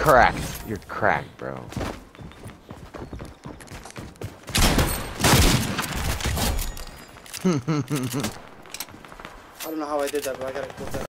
cracked. You're cracked, bro. I don't know how I did that, but I gotta put that.